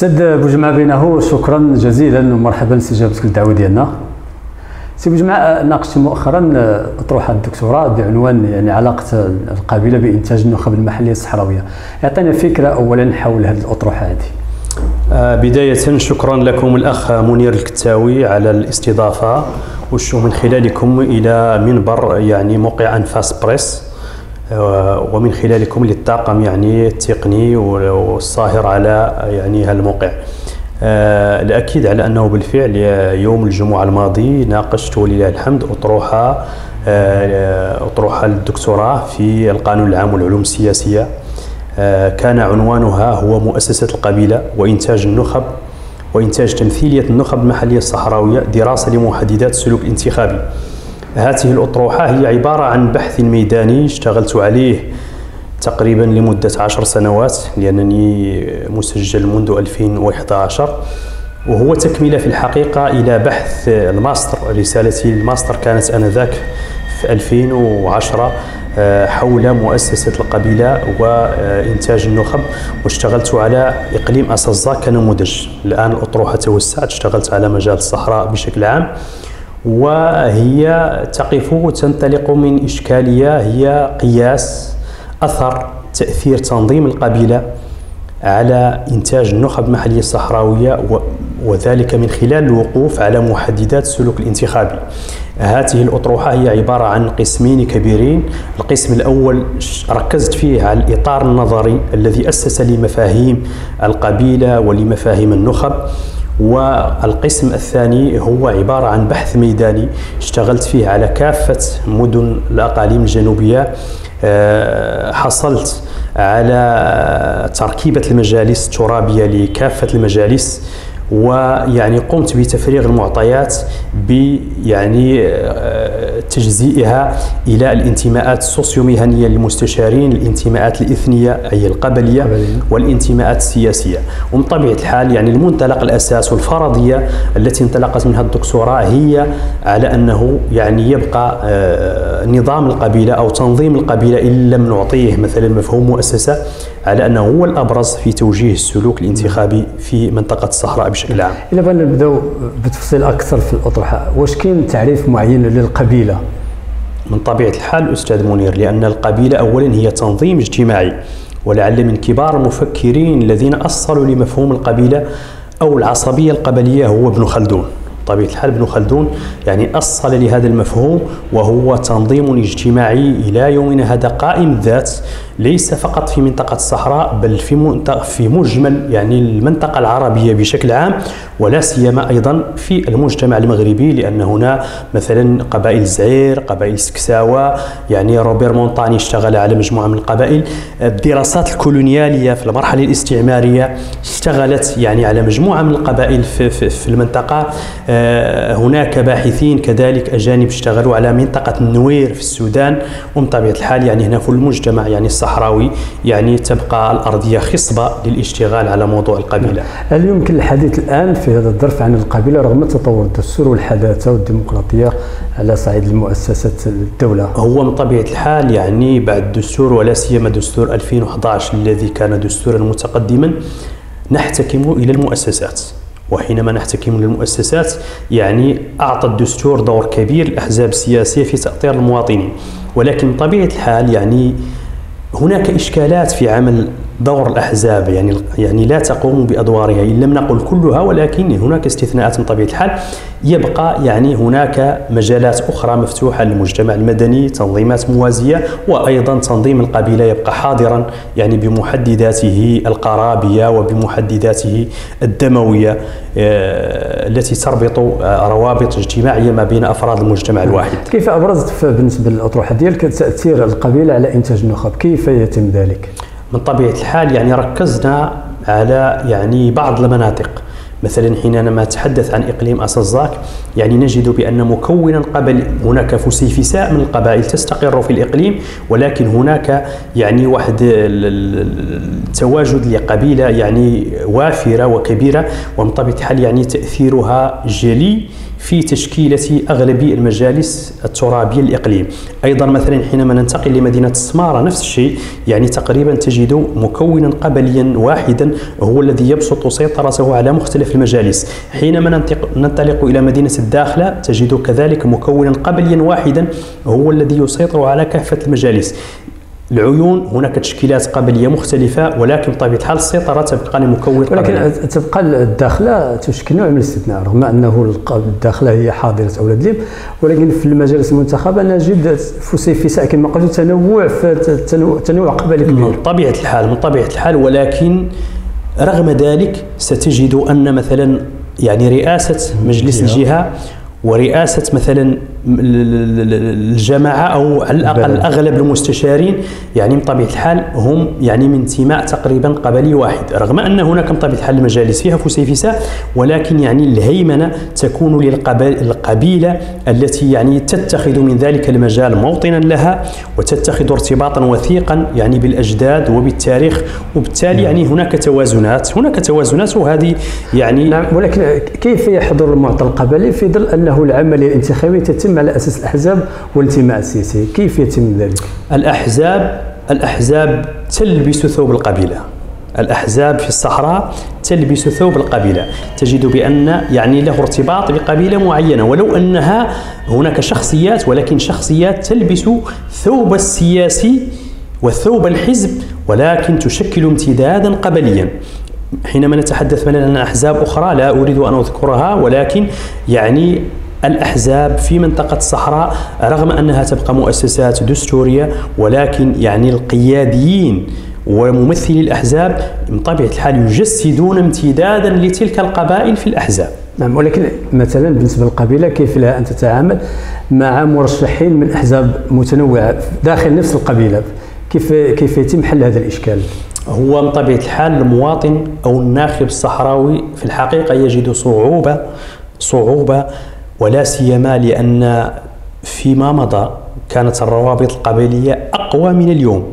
سيد بوجمع بينه شكرا جزيلا ومرحبا لاستجابتك للدعوه ديالنا. سي بوجمع ناقشت مؤخرا أطروحة الدكتوراه بعنوان يعني علاقة القبيله بإنتاج النخب المحلية الصحراوية. يعطينا فكرة اولا حول هذه الأطروحة هذه. آه، بداية شكرا لكم الأخ منير الكتاوي على الاستضافة ومن خلالكم إلى منبر يعني موقع أنفاس بريس. آه، ومن خلالكم للطاقم يعني التقني والصاهر على يعني هالموقع آه، الأكيد على أنه بالفعل يوم الجمعة الماضي ناقشت ولله الحمد أطروحة أطروحة الدكتوراه في القانون العام والعلوم السياسية. آه، كان عنوانها هو مؤسسة القبيلة وإنتاج النخب وإنتاج تمثيلية النخب المحلية الصحراوية دراسة لمحددات السلوك الانتخابي هذه الأطروحة هي عبارة عن بحث ميداني اشتغلت عليه تقريبا لمدة عشر سنوات لأنني مسجل منذ 2011 وهو تكملة في الحقيقة إلى بحث الماستر رسالتي الماستر كانت آنذاك في 2010 آه، حول مؤسسة القبيلة وإنتاج النخب واشتغلت على إقليم أسزا كنموذج. الآن الأطروحة توسعت اشتغلت على مجال الصحراء بشكل عام. وهي تقف تنطلق من إشكالية هي قياس أثر تأثير تنظيم القبيلة على إنتاج النخب المحلية الصحراوية وذلك من خلال الوقوف على محددات السلوك الانتخابي هذه الأطروحة هي عبارة عن قسمين كبيرين. القسم الأول ركزت فيه على الإطار النظري الذي أسس لمفاهيم القبيلة ولمفاهيم النخب. والقسم الثاني هو عبارة عن بحث ميداني اشتغلت فيه على كافة مدن الأقاليم الجنوبية آه، حصلت على تركيبة المجالس الترابية لكافة المجالس ويعني قمت بتفريغ المعطيات بيعني آه، تجزئها إلى الانتماءات السوسيومهنيه للمستشارين الانتماءات الإثنية أي القبلية والانتماءات السياسية. ومن طبيعة الحال يعني المنطلق الأساس والفرضية التي انطلقت منها الدكتوراه هي على أنه يعني يبقى آه، نظام القبيلة أو تنظيم القبيلة إن لم نعطيه مثلا مفهوم مؤسسة على أنه هو الأبرز في توجيه السلوك الانتخابي في منطقة الصحراء بشكل عام. إلا بغينا نبداو بتفصيل أكثر في الاطروحه، واش كاين تعريف معين للقبيلة؟ من طبيعة الحال أستاذ منير لأن القبيلة اولا هي تنظيم اجتماعي ولعل من كبار المفكرين الذين أصلوا لمفهوم القبيلة أو العصبية القبلية هو ابن خلدون. بطبيعه الحال ابن خلدون يعني أصل لهذا المفهوم وهو تنظيم اجتماعي إلى يومنا هذا قائم الذات ليس فقط في منطقة الصحراء بل في في مجمل يعني المنطقة العربية بشكل عام ولا سيما أيضا في المجتمع المغربي لأن هنا مثلا قبائل زعير قبائل سكساوة يعني روبير مونطاني اشتغل على مجموعة من القبائل. الدراسات الكولونيالية في المرحلة الاستعمارية اشتغلت يعني على مجموعة من القبائل في, في, في المنطقة. آه، هناك باحثين كذلك أجانب اشتغلوا على منطقة النوير في السودان ومن طبيعة الحال يعني هنا في المجتمع يعني الصحراء الصحراوي يعني تبقى الأرضية خصبة للاشتغال على موضوع القبيلة. هل يمكن الحديث الآن في هذا الظرف عن القبيلة رغم تطور الدستور والحداثة والديمقراطية على صعيد المؤسسات الدولة؟ هو من طبيعة الحال يعني بعد الدستور ولا سيما دستور 2011 الذي كان دستورا متقدما نحتكم إلى المؤسسات. وحينما نحتكم للمؤسسات يعني أعطى الدستور دور كبير للأحزاب السياسية في تأطير المواطنين. ولكن طبيعة الحال يعني هناك إشكالات في عمل دور الأحزاب يعني يعني لا تقوم بأدوارها إن لم نقل كلها ولكن هناك استثناءات من طبيعة الحال. يبقى يعني هناك مجالات أخرى مفتوحة للمجتمع المدني تنظيمات موازية وأيضا تنظيم القبيلة يبقى حاضرا يعني بمحدداته القرابية وبمحدداته الدموية آه، التي تربط آه، روابط اجتماعية ما بين أفراد المجتمع الواحد. كيف أبرزت بالنسبة للأطروحة ديالك تأثير القبيلة على إنتاج النخب؟ كيف يتم ذلك؟ من طبيعة الحال يعني ركزنا على يعني بعض المناطق. مثلا حينما نتحدث عن إقليم اسزاك يعني نجد بأن مكونا قبل هناك فسيفساء من القبائل تستقر في الإقليم ولكن هناك يعني واحد التواجد لقبيلة يعني وافرة وكبيرة ومن طبيعة الحال يعني تأثيرها جلي. في تشكيلة أغلب المجالس الترابية الإقليم. أيضا مثلا حينما ننتقل لمدينة السمارة نفس الشيء. يعني تقريبا تجد مكونا قبليا واحدا هو الذي يبسط سيطرته على مختلف المجالس. حينما ننطلق إلى مدينة الداخلة تجد كذلك مكونا قبليا واحدا هو الذي يسيطر على كافة المجالس. العيون هناك تشكيلات قبليه مختلفة ولكن بطبيعه الحال السيطرة تبقى لمكون ولكن تبقى الداخلة تشكل نوع من الاستثناء رغم أنه الداخلة هي حاضرة أولاد ليب ولكن في المجالس المنتخبة نجد فسيفساء كما قلت تنوع في تنوع قبلي كبير. من طبيعة الحال من طبيعة الحال ولكن رغم ذلك ستجد أن مثلا يعني رئاسة مجلس الجهة ورئاسة مثلا الجماعة أو على الاقل اغلب المستشارين يعني من طبيعة الحال هم يعني من انتماء تقريبا قبلي واحد رغم أن هناك من طبيعة الحال المجالس فيها فسيفساء ولكن يعني الهيمنة تكون للقبيلة التي يعني تتخذ من ذلك المجال موطنا لها وتتخذ ارتباطا وثيقا يعني بالأجداد وبالتاريخ وبالتالي يعني هناك توازنات هناك توازنات وهذه يعني نعم ولكن كيف يحضر المعطى القبلي في ظل أنه العملية الانتخابيه تتم على أساس الأحزاب والانتماء السياسي. كيف يتم ذلك؟ الاحزاب الأحزاب تلبس ثوب القبيلة. الأحزاب في الصحراء تلبس ثوب القبيلة. تجد بأن يعني له ارتباط بقبيلة معينة. ولو أنها هناك شخصيات ولكن شخصيات تلبس ثوب السياسي وثوب الحزب ولكن تشكل امتدادا قبليا. حينما نتحدث مثلا عن أحزاب أخرى لا أريد أن أذكرها ولكن يعني الأحزاب في منطقة الصحراء رغم أنها تبقى مؤسسات دستورية ولكن يعني القياديين وممثلي الأحزاب من طبيعة الحال يجسدون امتدادا لتلك القبائل في الأحزاب نعم ولكن مثلا بالنسبة للقبيلة كيف لها أن تتعامل مع مرشحين من أحزاب متنوعة داخل نفس القبيلة كيف كيف يتم حل هذا الإشكال؟ هو من طبيعة الحال المواطن أو الناخب الصحراوي في الحقيقة يجد صعوبة صعوبة ولا سيما لأن فيما مضى كانت الروابط القبلية أقوى من اليوم.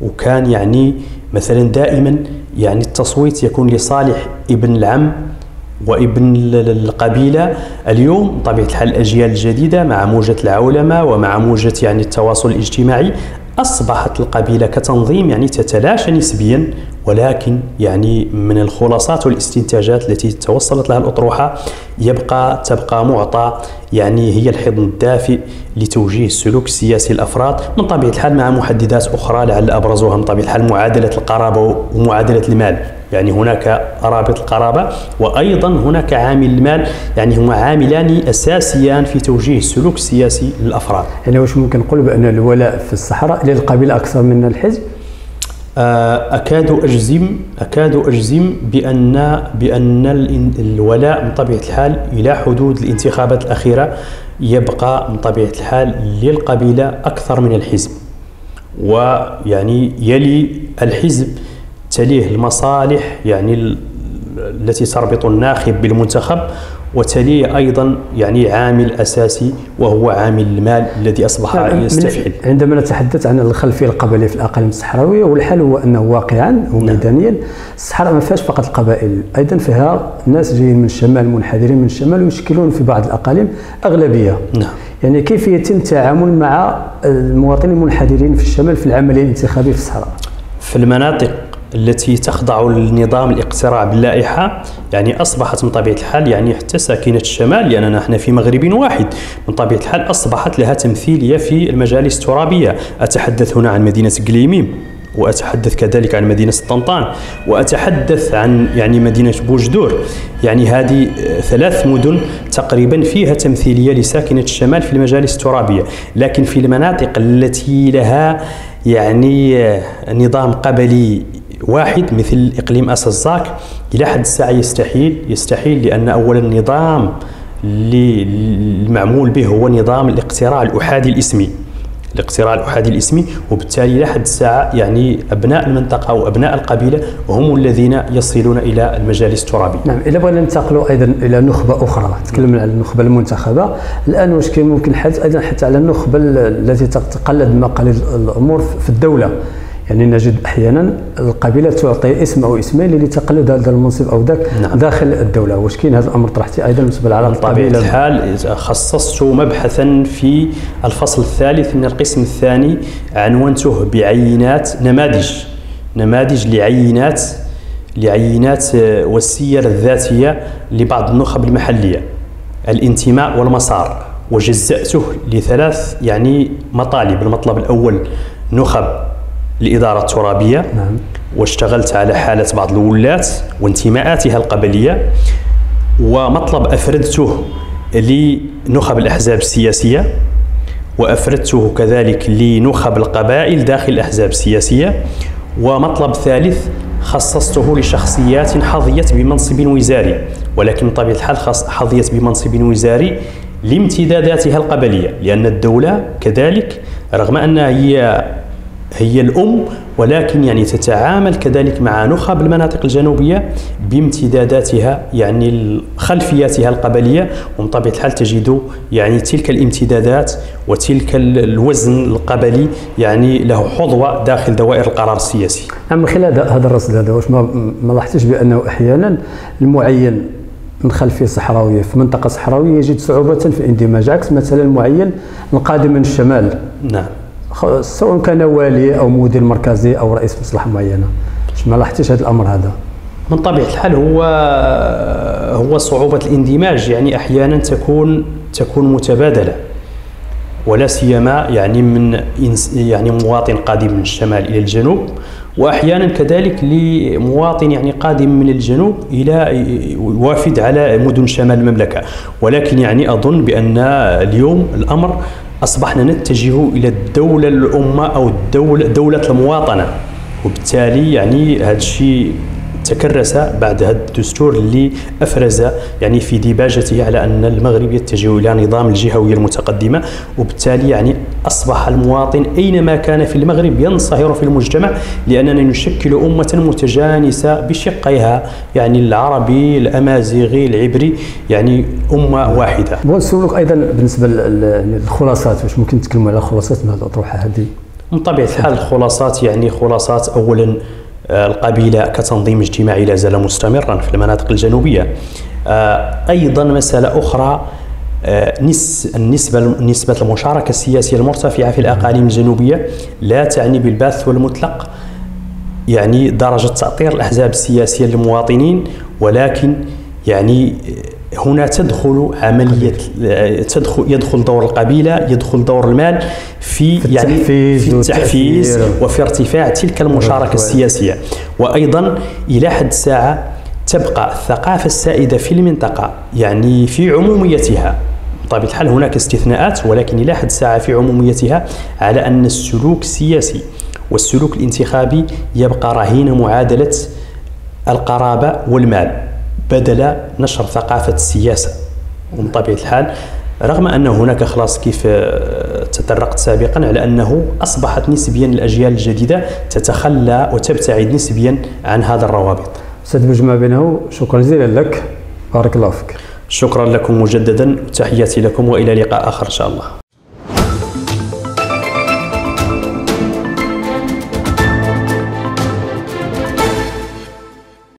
وكان يعني مثلا دائما يعني التصويت يكون لصالح ابن العم وابن القبيلة. اليوم طبيعة الحال الأجيال الجديدة مع موجة العولمة ومع موجة يعني التواصل الاجتماعي أصبحت القبيلة كتنظيم يعني تتلاشى نسبيا ولكن يعني من الخلاصات والاستنتاجات التي توصلت لها الأطروحة يبقى تبقى معطى يعني هي الحضن الدافئ لتوجيه السلوك السياسي الأفراد من طبيعة الحال مع محددات أخرى لعل أبرزها من طبيعة الحال معادلة القرابة ومعادلة المال. يعني هناك رابط القرابة وأيضا هناك عامل المال. يعني هما عاملان أساسيان في توجيه السلوك السياسي للأفراد. يعني واش ممكن نقول بأن الولاء في الصحراء للقبيلة أكثر من الحزب؟ آه، أكاد أجزم أكاد أجزم بأن بأن الولاء من طبيعة الحال إلى حدود الانتخابات الأخيرة يبقى من طبيعة الحال للقبيلة أكثر من الحزب. ويعني يلي الحزب تليه المصالح يعني التي تربط الناخب بالمنتخب وتليه أيضا يعني عامل أساسي وهو عامل المال الذي أصبح نعم يستفحل عندما نتحدث عن الخلفيه القبليه في الاقاليم الصحراويه والحال هو أنه واقعا وميدانيا. نعم. الصحراء ما فيهاش فقط القبائل أيضا فيها ناس جايين من الشمال منحدرين من الشمال ويشكلون في بعض الأقاليم أغلبية. نعم. يعني كيف يتم التعامل مع المواطنين المنحدرين في الشمال في العملية الانتخابية في الصحراء؟ في المناطق. التي تخضع للنظام الاقتراع باللائحة يعني أصبحت من طبيعة الحال يعني حتى ساكنة الشمال لأننا إحنا في مغرب واحد. من طبيعة الحال أصبحت لها تمثيلية في المجالس الترابية. أتحدث هنا عن مدينة قليميم وأتحدث كذلك عن مدينة طنطان وأتحدث عن يعني مدينة بوجدور. يعني هذه ثلاث مدن تقريبا فيها تمثيلية لساكنة الشمال في المجالس الترابية. لكن في المناطق التي لها يعني نظام قبلي واحد مثل إقليم أسزاك إلى حد الساعة يستحيل يستحيل لأن أولا النظام اللي المعمول به هو نظام الاقتراع الأحادي الإسمي. الاقتراع الأحادي الإسمي وبالتالي إلى حد الساعة يعني أبناء المنطقة أو أبناء القبيلة هم الذين يصلون إلى المجالس الترابية. نعم إذا بغينا ننتقلوا أيضا إلى نخبة أخرى تكلمنا على النخبة المنتخبة. الآن واش كاين ممكن الحديث أيضا حتى على النخبة التي تقلد مقاليد الأمور في الدولة. يعني نجد أحيانا القبيلة تعطي اسم أو اسمين لتقلد هذا المنصب أو ذاك نعم. داخل الدولة. واش كاين هذا الأمر؟ طرحتي أيضا بالنسبة للعلاقه بطبيعة الحال خصصت مبحثا في الفصل الثالث من القسم الثاني عنونته بعينات نماذج. نماذج لعينات لعينات آه، والسير الذاتية لبعض النخب المحلية. الانتماء والمسار. وجزأته لثلاث يعني مطالب. المطلب الأول نخب. الإدارة الترابية نعم. واشتغلت على حالة بعض الولاة وانتماءاتها القبلية ومطلب أفردته لنخب الأحزاب السياسية وأفردته كذلك لنخب القبائل داخل الأحزاب السياسية ومطلب ثالث خصصته لشخصيات حظيت بمنصب وزاري ولكن بطبيعة الحال حظيت بمنصب وزاري لامتداداتها القبلية لأن الدولة كذلك رغم أنها هي هي الأم ولكن يعني تتعامل كذلك مع نخب المناطق الجنوبية بامتداداتها يعني خلفياتها القبلية. ومن طبيعة الحال تجد يعني تلك الامتدادات وتلك الوزن القبلي يعني له حظوة داخل دوائر القرار السياسي. نعم، من خلال هذا الرصد هذا واش ما لاحظتش بأنه أحيانا المعين من خلفية صحراوية في منطقة صحراوية يجد صعوبة في الاندماج عكس مثلا معين القادم من الشمال. نعم. سواء كان والي أو مدير مركزي أو رئيس مصلحة معينة. ما لاحظتش هذا الأمر هذا؟ من طبيعة الحال هو هو صعوبة الاندماج يعني أحيانا تكون تكون متبادلة ولا سيما يعني من يعني مواطن قادم من الشمال إلى الجنوب وأحيانا كذلك لمواطن يعني قادم من الجنوب إلى وافد على مدن شمال المملكة. ولكن يعني أظن بأن اليوم الأمر أصبحنا نتجه إلى الدولة الأمة أو الدولة دولة المواطنة. وبالتالي يعني هذا الشيء تكرس بعد هذا الدستور اللي أفرز يعني في ديباجته على أن المغرب يتجه إلى نظام الجهوية المتقدمة وبالتالي يعني أصبح المواطن أينما كان في المغرب ينصهر في المجتمع لأننا نشكل أمة متجانسة بشقيها يعني العربي الأمازيغي العبري يعني أمة واحدة. بغيت أيضا بالنسبة للخلاصات واش ممكن تكلموا على خلاصات من هذه الأطروحة هذه؟ من طبيعة الحال الخلاصات يعني خلاصات اولا القبيلة كتنظيم اجتماعي لا زال مستمرا في المناطق الجنوبية. آه، أيضا مسألة أخرى آه، نس النسبة نسبة المشاركة السياسية المرتفعة في الأقاليم الجنوبية لا تعني بالباث والمطلق يعني درجة تأطير الأحزاب السياسية للمواطنين ولكن يعني هنا تدخل عملية تدخل يدخل دور القبيلة يدخل دور المال في, في يعني في التحفيز وفي ارتفاع تلك المشاركة السياسية. وأيضا إلى حد الساعة تبقى الثقافة السائدة في المنطقة يعني في عموميتها. بطبيعة الحال هناك استثناءات ولكن إلى حد الساعة في عموميتها على أن السلوك السياسي والسلوك الانتخابي يبقى رهين معادلة القرابة والمال. بدل نشر ثقافة السياسة. ومن طبيعة الحال رغم أن هناك خلاص كيف آه، تطرقت سابقا على أنه أصبحت نسبيا الأجيال الجديدة تتخلى وتبتعد نسبيا عن هذا الروابط. أستاذ مجمع بينه شكرا جزيلا لك. بارك الله فيك. شكرا لكم مجددا وتحياتي لكم وإلى لقاء آخر إن شاء الله.